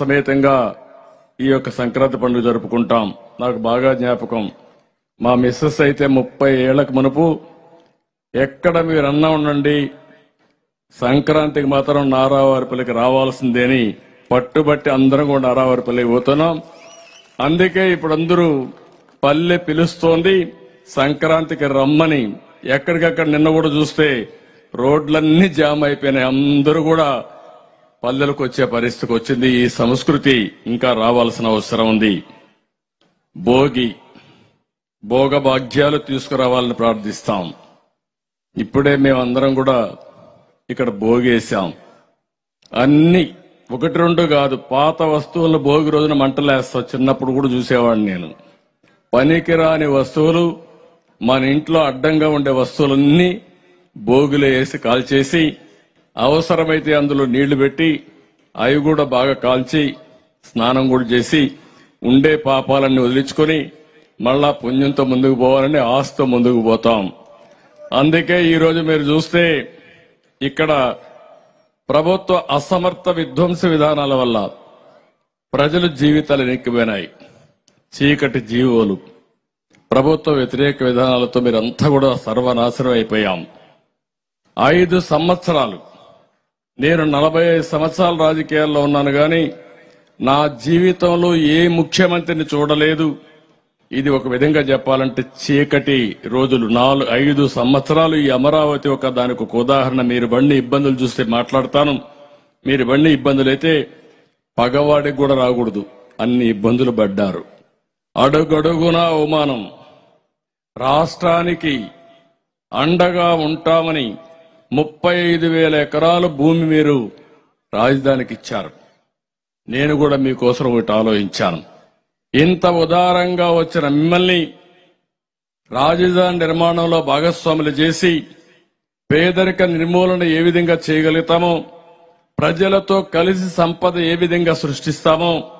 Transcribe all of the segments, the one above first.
సమేతంగా ఈ యొక్క సంక్రాంతి పండుగ జరుపుకుంటాం. నాకు బాగా జ్ఞాపకం. మా మిస్సెస్ అయితే ముప్పై ఏళ్ళకు మునుపు ఎక్కడ మీరు అన్నా ఉండండి సంక్రాంతికి మాత్రం నారావారిపల్లికి రావాల్సిందే అని పట్టుబట్టి అందరం కూడా నారావారిపల్లికి పోతున్నాం. అందుకే ఇప్పుడు అందరూ పల్లె పిలుస్తోంది సంక్రాంతికి రమ్మని. ఎక్కడికక్కడ నిన్న కూడా చూస్తే రోడ్లన్నీ జామ్ అయిపోయినాయి. అందరూ కూడా పల్లెలకు వచ్చే పరిస్థితికి వచ్చింది. ఈ సంస్కృతి ఇంకా రావాల్సిన అవసరం ఉంది. భోగి భోగభాగ్యాలు తీసుకురావాలని ప్రార్థిస్తాం. ఇప్పుడే మేమందరం కూడా ఇక్కడ భోగేశాం అన్ని ఒకటి రెండు కాదు పాత వస్తువులను భోగి రోజున మంటలేస్తా చిన్నప్పుడు కూడా చూసేవాడిని నేను. పనికిరాని వస్తువులు మన ఇంట్లో అడ్డంగా ఉండే వస్తువులన్నీ భోగిలో వేసి కాల్చేసి అవసరమైతే అందులో నీళ్ళు పెట్టి అవి కూడా బాగా కాల్చి స్నానం కూడా చేసి ఉండే పాపాలన్నీ వదిలించుకొని మళ్ళా పుణ్యంతో ముందుకు పోవాలని ఆస్తో ముందుకు పోతాం. అందుకే ఈరోజు మీరు చూస్తే ఇక్కడ ప్రభుత్వ అసమర్థ విధ్వంస విధానాల వల్ల ప్రజలు జీవితాలు ఎక్కిపోయినాయి చీకటి జీవోలు. ప్రభుత్వ వ్యతిరేక విధానాలతో మీరంతా కూడా సర్వనాశనం అయిపోయాం. ఐదు సంవత్సరాలు నేను నలభై ఐదు సంవత్సరాల రాజకీయాల్లో ఉన్నాను కానీ నా జీవితంలో ఏ ముఖ్యమంత్రిని చూడలేదు. ఇది ఒక విధంగా చెప్పాలంటే చీకటి రోజులు. నాలుగు ఐదు సంవత్సరాలు ఈ అమరావతి ఒక దానికి ఒక ఉదాహరణ. మీరు బండి ఇబ్బందులు చూస్తే మాట్లాడతాను. మీరు బండి ఇబ్బందులు అయితే పగవాడికి కూడా రాకూడదు. అన్ని ఇబ్బందులు పడ్డారు. అడుగడుగునా అవమానం. రాష్ట్రానికి అండగా ఉంటామని ముప్పై ఐదు వేల ఎకరాలు భూమి మీరు రాజధానికి ఇచ్చారు నేను కూడా మీకోసం ఒకటి ఆలోచించాను. ఇంత ఉదారంగా వచ్చిన మిమ్మల్ని రాజధాని నిర్మాణంలో భాగస్వాములు చేసి పేదరిక నిర్మూలన ఏ విధంగా చేయగలుగుతామో ప్రజలతో కలిసి సంపద ఏ విధంగా సృష్టిస్తామో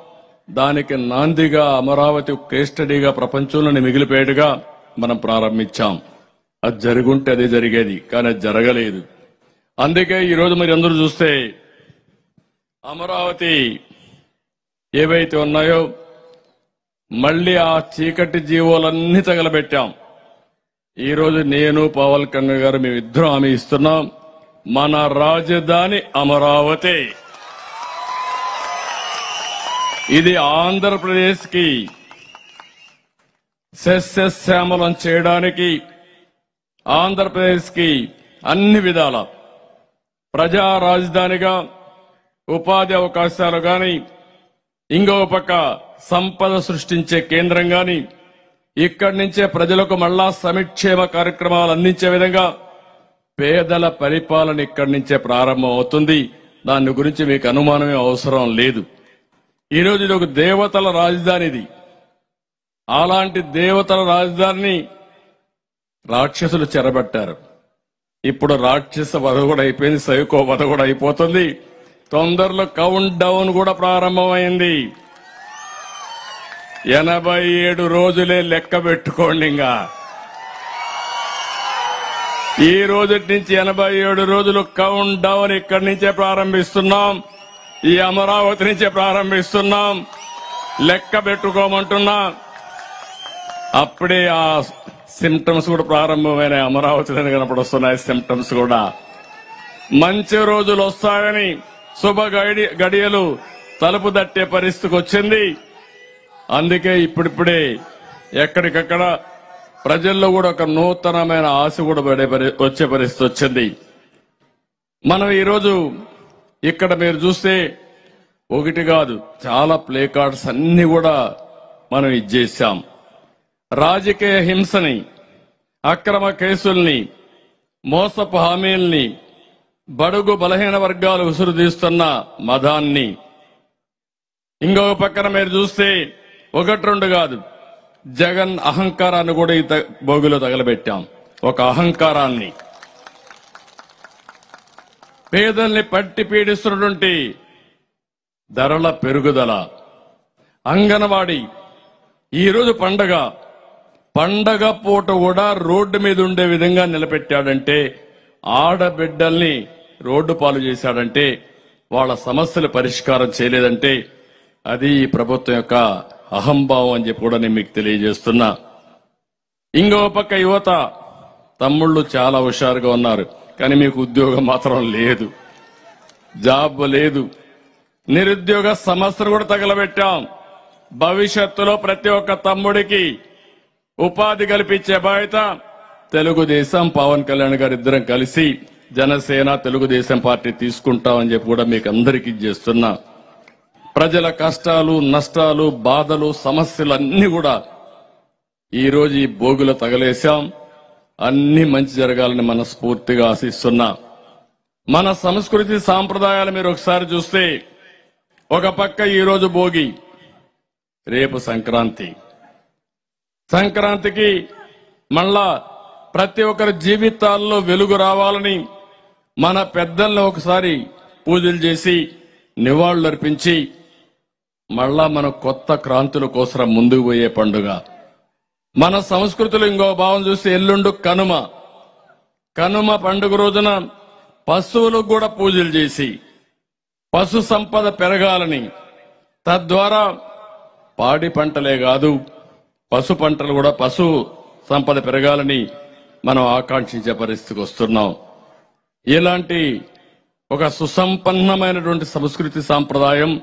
దానికి నాందిగా అమరావతి కేస్ స్టడీగా ప్రపంచంలోని మిగిలిపోయేట్టుగా మనం ప్రారంభించాం. అది జరుగుంటే అదే జరిగేది కానీ అది జరగలేదు. అందుకే ఈరోజు మరి మీరు అందరూ చూస్తే అమరావతి ఏవైతే ఉన్నాయో మళ్ళీ ఆ చీకటి జీవోలన్నీ తగలబెట్టాం. ఈరోజు నేను పవన్ కళ్యాణ్ గారు మేమిద్దరం హామీ ఇస్తున్నాం మన రాజధాని అమరావతి. ఇది ఆంధ్రప్రదేశ్కి సస్యశ్యామలం చేయడానికి ఆంధ్రప్రదేశ్కి అన్ని విధాల ప్రజా రాజధానిగా ఉపాధి అవకాశాలు కానీ ఇంకో పక్క సంపద సృష్టించే కేంద్రం కానీ ఇక్కడి నుంచే ప్రజలకు మళ్ళా సమిక్షేమ కార్యక్రమాలు అందించే విధంగా పేదల పరిపాలన ఇక్కడి నుంచే ప్రారంభం అవుతుంది. దాని గురించి మీకు అనుమానమే అవసరం లేదు. ఈరోజు ఇది ఒక దేవతల రాజధాని ఇది. అలాంటి దేవతల రాజధానిని రాక్షసులు చెరబట్టారు. ఇప్పుడు రాక్షస వధ కూడా అయిపోయింది సైకో వధ కూడా అయిపోతుంది. తొందరలో కౌంట్ డౌన్ కూడా ప్రారంభమైంది. ఎనభై ఏడు రోజులే లెక్క పెట్టుకోండి ఇంకా. ఈ రోజు నుంచి ఎనభై ఏడు రోజులు కౌంట్ డౌన్ ఇక్కడి నుంచే ప్రారంభిస్తున్నాం. ఈ అమరావతి నుంచే ప్రారంభిస్తున్నాం. లెక్క పెట్టుకోమంటున్నా. అప్పుడే ఆ సిమ్టమ్స్ కూడా ప్రారంభమైన అమరావతి కనపడి వస్తున్నాయి సిమ్టమ్స్ కూడా. మంచి రోజులు వస్తాయని శుభ గడి గడియలు తలుపు తట్టే పరిస్థితికి వచ్చింది. అందుకే ఇప్పుడిప్పుడే ఎక్కడికక్కడ ప్రజల్లో కూడా ఒక నూతనమైన ఆశ కూడా పడే పరి- వచ్చే పరిస్థితి వచ్చింది. మనం ఈరోజు ఇక్కడ మీరు చూస్తే ఒకటి కాదు చాలా ప్లే కార్డ్స్ అన్ని కూడా మనం ఇచ్చేసాం రాజకీయ హింసని అక్రమ కేసుల్ని మోసపు హామీల్ని బడుగు బలహీన వర్గాలు ఉసురుదీస్తున్న మదాన్ని. ఇంకొక పక్కన మీరు చూస్తే ఒకటి రెండు కాదు జగన్ అహంకారాన్ని కూడా ఈ త- భోగిలో తగలబెట్టాం. ఒక అహంకారాన్ని. పేదల్ని పట్టి పీడిస్తున్నటువంటి ధరల పెరుగుదల. అంగన్వాడీ ఈరోజు పండగ. పండగ పూట కూడా రోడ్డు మీద ఉండే విధంగా నిలబెట్టాడంటే ఆడబిడ్డల్ని రోడ్డు పాలు చేశాడంటే వాళ్ళ సమస్యలు పరిష్కారం చేయలేదంటే అది ఈ ప్రభుత్వం యొక్క అహంభావం అని చెప్పి కూడా నేను మీకు తెలియజేస్తున్నా. ఇంకో పక్క యువత తమ్ముళ్ళు చాలా హుషారుగా ఉన్నారు కానీ మీకు ఉద్యోగం మాత్రం లేదు. జాబ్ లేదు. నిరుద్యోగ సమస్యను కూడా తగలబెట్టాం. భవిష్యత్తులో ప్రతి ఒక్క తమ్ముడికి ఉపాధి కల్పించే బాధ్యత తెలుగుదేశం పవన్ కళ్యాణ్ గారు ఇద్దరం కలిసి జనసేన తెలుగుదేశం పార్టీ తీసుకుంటామని చెప్పి కూడా మీకు అందరికీ చేస్తున్నా. ప్రజల కష్టాలు నష్టాలు బాధలు సమస్యలు అన్ని కూడా ఈరోజు ఈ భోగులు తగలేశాం. అన్ని మంచి జరగాలని మనస్ఫూర్తిగా ఆశిస్తున్నా. మన సంస్కృతి సాంప్రదాయాలు మీరు ఒకసారి చూస్తే ఒక పక్క ఈరోజు భోగి రేపు సంక్రాంతి. సంక్రాంతికి మళ్ళా ప్రతి ఒక్కరి జీవితాల్లో వెలుగు రావాలని మన పెద్దల్ని ఒకసారి పూజలు చేసి నివాళులర్పించి మళ్ళా మన కొత్త క్రాంతుల కోసం ముందుకు పోయే పండుగ. మన సంస్కృతిలో ఇంకో భావం చూస్తే ఎల్లుండు కనుమ. కనుమ పండుగ రోజున పశువులకు కూడా పూజలు చేసి పశు సంపద పెరగాలని. తద్వారా పాడి పంటలే కాదు పశు పంటలు కూడా పశు సంపద పెరగాలని మనం ఆకాంక్షించే పరిస్థితికి వస్తున్నాం. ఇలాంటి ఒక సుసంపన్నమైనటువంటి సంస్కృతి సాంప్రదాయం